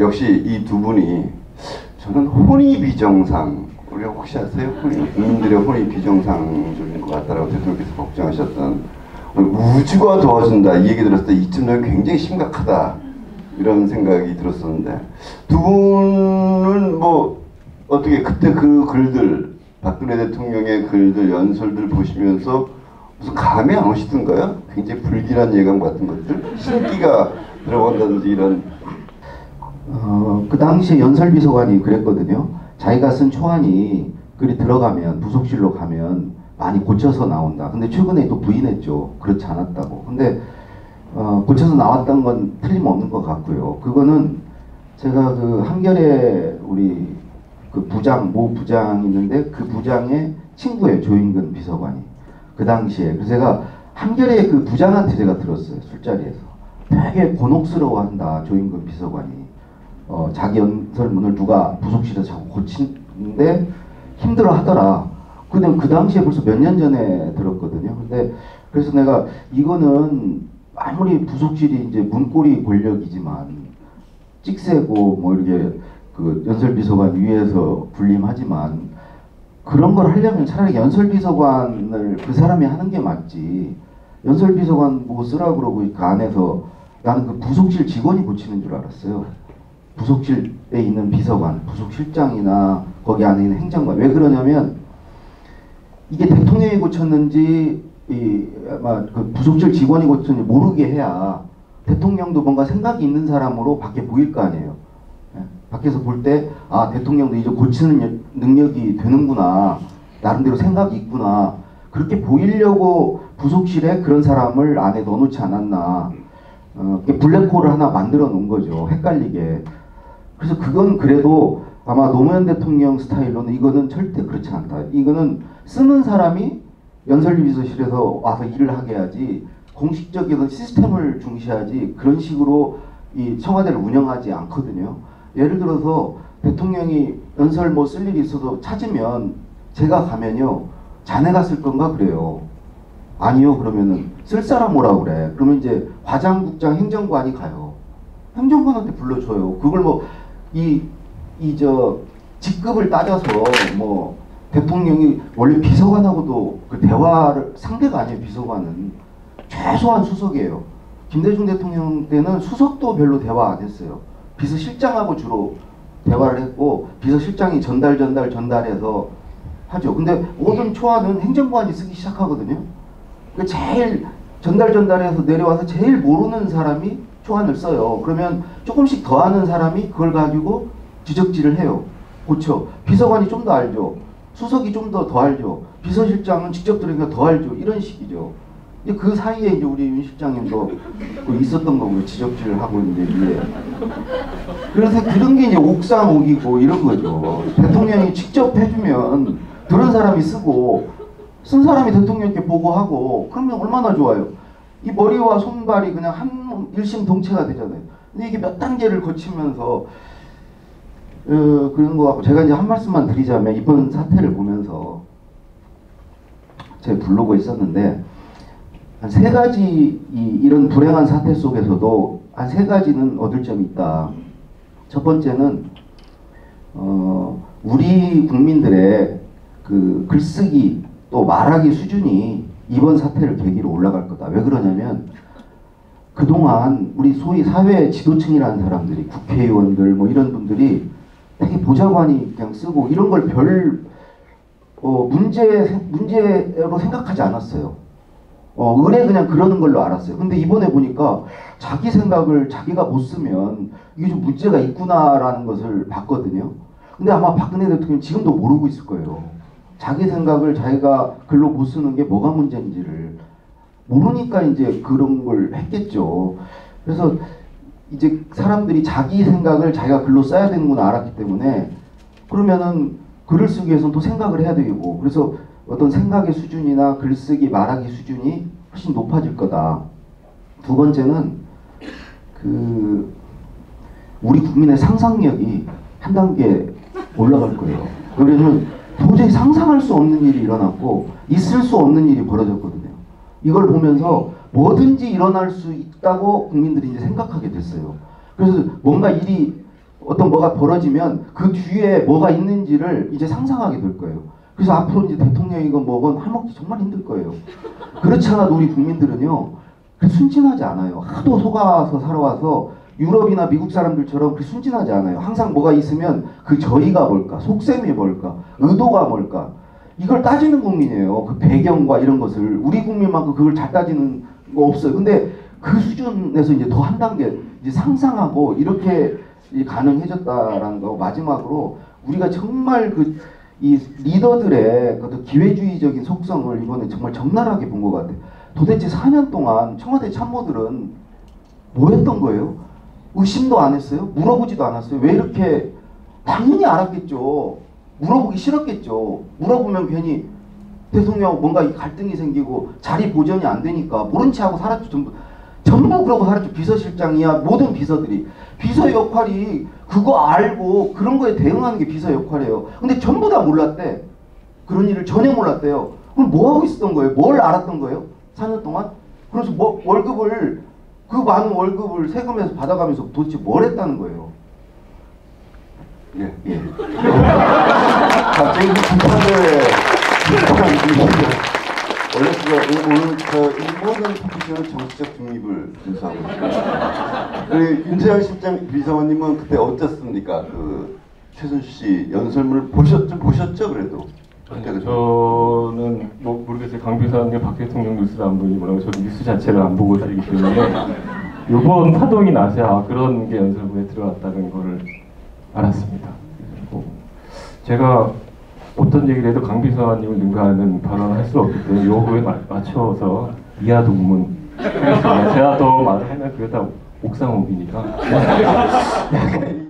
역시 이 두 분이 저는 혼이 비정상 우리 혹시 아세요? 혼이 국민들의 혼이 비정상적인 것 같다라고 대통령께서 걱정하셨던 우주가 도와준다 이 얘기 들었을 때 이쯤 되면 굉장히 심각하다 이런 생각이 들었었는데 두 분은 뭐 어떻게 그때 그 글들 박근혜 대통령의 글들 연설들 보시면서 무슨 감이 안 오시던가요? 굉장히 불길한 예감 같은 것들 신기가 들어간다든지 이런 어, 그 당시에 연설비서관이 그랬거든요. 자기가 쓴 초안이 글이 들어가면 부속실로 가면 많이 고쳐서 나온다. 근데 최근에 또 부인했죠. 그렇지 않았다고. 근데 어, 고쳐서 나왔던 건 틀림없는 것 같고요. 그거는 제가 그 한결에 우리 그 부장 모 부장 있는데 그 부장의 친구예요. 조인근 비서관이 그 당시에 그래서 제가 한결에 그 부장한테 제가 들었어요. 술자리에서 되게 곤혹스러워한다. 조인근 비서관이 어, 자기 연설문을 누가 부속실에서 자꾸 고치는데 힘들어 하더라. 근데 그 당시에 벌써 몇 년 전에 들었거든요. 근데 그래서 내가 이거는 아무리 부속실이 이제 문고리 권력이지만 찍새고 뭐 이렇게 그 연설비서관 위에서 군림하지만 그런 걸 하려면 차라리 연설비서관을 그 사람이 하는 게 맞지. 연설비서관 보고 쓰라 그러고 그 안에서 나는 그 부속실 직원이 고치는 줄 알았어요. 부속실에 있는 비서관, 부속실장이나 거기 안에 있는 행정관. 왜 그러냐면 이게 대통령이 고쳤는지 이 아마 그 부속실 직원이 고쳤는지 모르게 해야 대통령도 뭔가 생각이 있는 사람으로 밖에 보일 거 아니에요. 예, 밖에서 볼 때 아 대통령도 이제 고치는 여- 능력이 되는구나 나름대로 생각이 있구나 그렇게 보이려고 부속실에 그런 사람을 안에 넣어놓지 않았나 어, 블랙홀을 하나 만들어 놓은 거죠. 헷갈리게. 그래서 그건 그래도 아마 노무현 대통령 스타일로는 이거는 절대 그렇지 않다. 이거는 쓰는 사람이 연설비서실에서 와서 일을 하게 해야지 공식적인 시스템을 중시하지 그런 식으로 이 청와대를 운영하지 않거든요. 예를 들어서 대통령이 연설 뭐 쓸 일이 있어도 찾으면 제가 가면요. 자네가 쓸 건가 그래요. 아니요 그러면은 쓸 사람 오라 그래. 그러면 이제 과장국장 행정관이 가요. 행정관한테 불러줘요. 그걸 뭐 이 이 저 직급을 따져서 뭐 대통령이 원래 비서관하고도 그 대화를 상대가 아니에요 비서관은 최소한 수석이에요. 김대중 대통령 때는 수석도 별로 대화 안 했어요. 비서실장하고 주로 대화를 했고 비서실장이 전달 전달 전달해서 하죠. 근데 모든 초안은 행정관이 쓰기 시작하거든요. 그 제일 전달 전달해서 내려와서 제일 모르는 사람이 초안을 써요. 그러면 조금씩 더 아는 사람이 그걸 가지고 지적질을 해요. 고쳐. 비서관이 좀 더 알죠. 수석이 좀 더더 알죠. 비서실장은 직접 들으니까 더 알죠. 이런 식이죠. 그 사이에 이제 우리 윤 실장님도 그 있었던 거고요. 지적질을 하고 있는데 위에. 그래서 그런 게 이제 옥상옥이고 이런 거죠. 대통령이 직접 해주면 들은 사람이 쓰고 쓴 사람이 대통령께 보고하고 그러면 얼마나 좋아요. 이 머리와 손발이 그냥 한 일심동체가 되잖아요. 근데 이게 몇 단계를 거치면서 어, 그런 거 같고 제가 이제 한 말씀만 드리자면 이번 사태를 보면서 제 블로그에 있었는데 한 세 가지 이, 이런 불행한 사태 속에서도 한 세 가지는 얻을 점이 있다. 첫 번째는 어, 우리 국민들의 그 글쓰기 또 말하기 수준이 이번 사태를 계기로 올라갈 거다. 왜 그러냐면 그동안 우리 소위 사회 지도층이라는 사람들이 국회의원들 뭐 이런 분들이 되게 보좌관이 그냥 쓰고 이런 걸별 어, 문제 문제로 생각하지 않았어요. 어, 의뢰 그냥 그러는 걸로 알았어요. 근데 이번에 보니까 자기 생각을 자기가 못 쓰면 이게 좀 문제가 있구나라는 것을 봤거든요. 근데 아마 박근혜 대통령 지금도 모르고 있을 거예요. 자기 생각을 자기가 글로 못 쓰는 게 뭐가 문제인지를 모르니까 이제 그런 걸 했겠죠. 그래서 이제 사람들이 자기 생각을 자기가 글로 써야 되는구나 알았기 때문에 그러면은 글을 쓰기 위해서는 또 생각을 해야 되고 그래서 어떤 생각의 수준이나 글쓰기 말하기 수준이 훨씬 높아질 거다. 두 번째는 그 우리 국민의 상상력이 한 단계 올라갈 거예요. 왜냐면 도저히 상상할 수 없는 일이 일어났고 있을 수 없는 일이 벌어졌거든요. 이걸 보면서 뭐든지 일어날 수 있다고 국민들이 이제 생각하게 됐어요. 그래서 뭔가 일이 어떤 뭐가 벌어지면 그 뒤에 뭐가 있는지를 이제 상상하게 될 거예요. 그래서 앞으로 이제 대통령이건 뭐건 해먹기 정말 힘들 거예요. 그렇지 않아도 우리 국민들은요, 순진하지 않아요. 하도 속아서 살아와서 유럽이나 미국 사람들처럼 그렇게 순진하지 않아요. 항상 뭐가 있으면 그 저희가 뭘까, 속셈이 뭘까, 의도가 뭘까, 이걸 따지는 국민이에요. 그 배경과 이런 것을 우리 국민만큼 그걸 잘 따지는 거 없어요. 근데 그 수준에서 이제 더 한 단계 이제 상상하고 이렇게 이 가능해졌다라는 거 마지막으로 우리가 정말 그 이 리더들의 그 기회주의적인 속성을 이번에 정말 적나라하게 본 것 같아요. 도대체 4년 동안 청와대 참모들은 뭐 했던 거예요? 의심도 안 했어요? 물어보지도 않았어요? 왜 이렇게 당연히 알았겠죠. 물어보기 싫었겠죠. 물어보면 괜히 대통령 뭔가 이 갈등이 생기고 자리 보전이 안 되니까 모른 체 하고 살았죠. 전부 전부 그러고 살았죠. 비서실장이야 모든 비서들이 비서 역할이 그거 알고 그런 거에 대응하는 게 비서 역할이에요. 근데 전부 다 몰랐대. 그런 일을 전혀 몰랐대요. 그럼 뭐 하고 있었던 거예요? 뭘 알았던 거예요? 4년 동안? 그래서 뭐 월급을 그 많은 월급을 세금에서 받아가면서 도대체 뭘 했다는 거예요? 예. 예. 갑자기 그 비판을 원래 그거 오늘 저이 모든 토크쇼는 정치적 중립을 준수하고 있습니다. 윤재열 실장 비서관님은 그때 어땠습니까? 그 최순실 씨 연설문을 보셨 좀 보셨죠 그래도 저는 뭐 모르겠어요. 강 비서관님 박 대통령 뉴스를 안 보니 뭐라고 저는 뉴스 자체를 안 보고 살기 때문에 이번 파동이 나서야 아, 그런 게 연설문에 들어갔다는 거를 알았습니다. 제가 어떤 얘기를 해도 강 비서관님을 능가하는 발언을 할 수 없기 때문에 요거에 마- 맞춰서 이하 동문. 제가 더 말을 하면 그게 다 옥상 옥이니까.